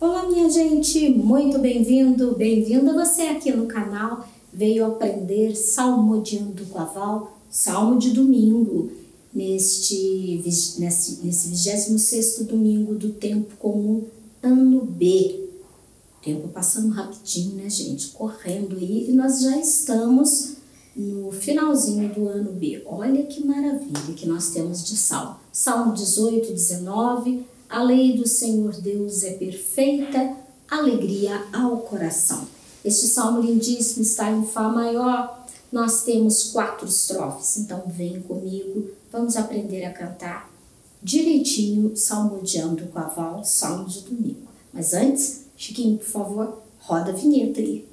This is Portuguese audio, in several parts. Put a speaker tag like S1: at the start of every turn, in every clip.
S1: Olá, minha gente, muito bem-vindo, bem-vinda você aqui no canal. Veio aprender salmodiando com a salmo de domingo, neste, nesse, nesse 26 domingo do tempo comum, ano B. Tempo passando rapidinho, né, gente? Correndo aí, e nós já estamos no finalzinho do ano B. Olha que maravilha que nós temos de salmo. Salmo 18, 19 a lei do Senhor Deus é perfeita, alegria ao coração. Este salmo lindíssimo está em Fá maior. Nós temos quatro estrofes, então vem comigo, vamos aprender a cantar direitinho, salmodiando com a Val, salmo de domingo. Mas antes, Chiquinho, por favor, roda a vinheta aí.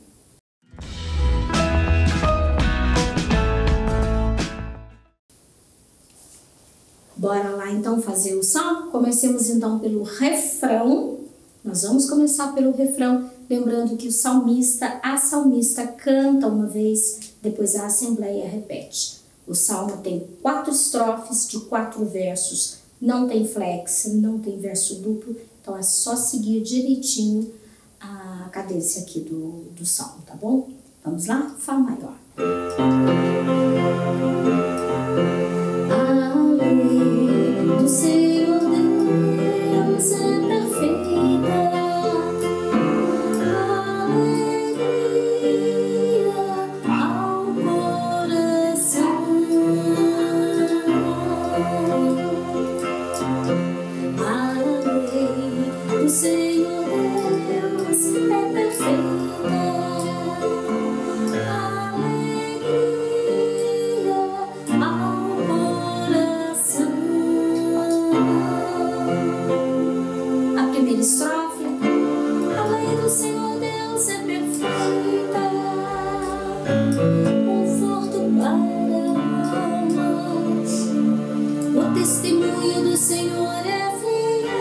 S1: Bora lá então fazer o salmo? Comecemos então pelo refrão. Nós vamos começar pelo refrão, lembrando que o salmista, a salmista canta uma vez, depois a assembleia repete. O salmo tem quatro estrofes de quatro versos, não tem flex, não tem verso duplo, então é só seguir direitinho a cadência aqui do, do salmo, tá bom? Vamos lá? Fá maior. see Senhor é fiel,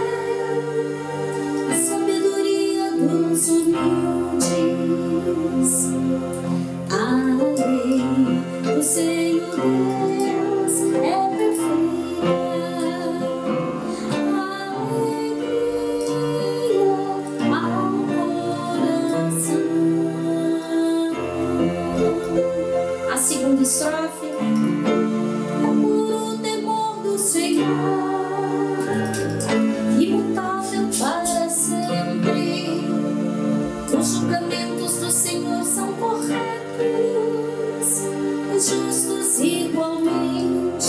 S1: a sabedoria dos humildes. A lei do Senhor Deus é perfeita, a alegria ao coração. A segunda estrofe. justos igualmente.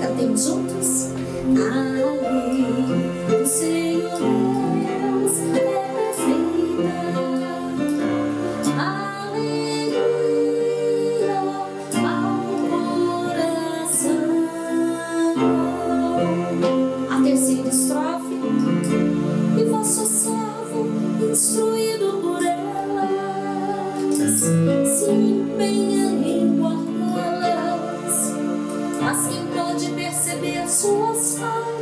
S1: Cantemos juntos. Ah. mas quem pode perceber suas falhas?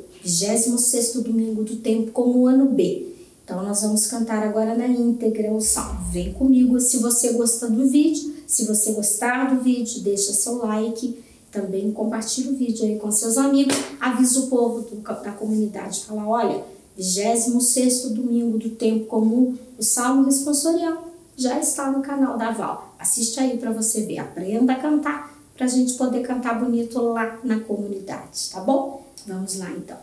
S1: 26 domingo do tempo, como ano B. Então, nós vamos cantar agora na íntegra o salmo. Vem comigo se você gostar do vídeo. Se você gostar do vídeo, deixa seu like. Também compartilha o vídeo aí com seus amigos. Avisa o povo do, da comunidade. Fala, olha, 26 domingo do tempo comum, o Salmo responsorial já está no canal da Val. Assiste aí para você ver, aprenda a cantar para a gente poder cantar bonito lá na comunidade, tá bom? Vamos lá então.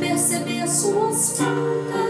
S1: perceber suas faltas.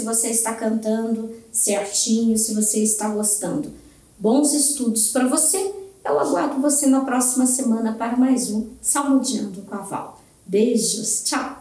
S1: se você está cantando certinho, se você está gostando. Bons estudos para você. Eu aguardo você na próxima semana para mais um Salmodiando com a Val. Beijos, tchau!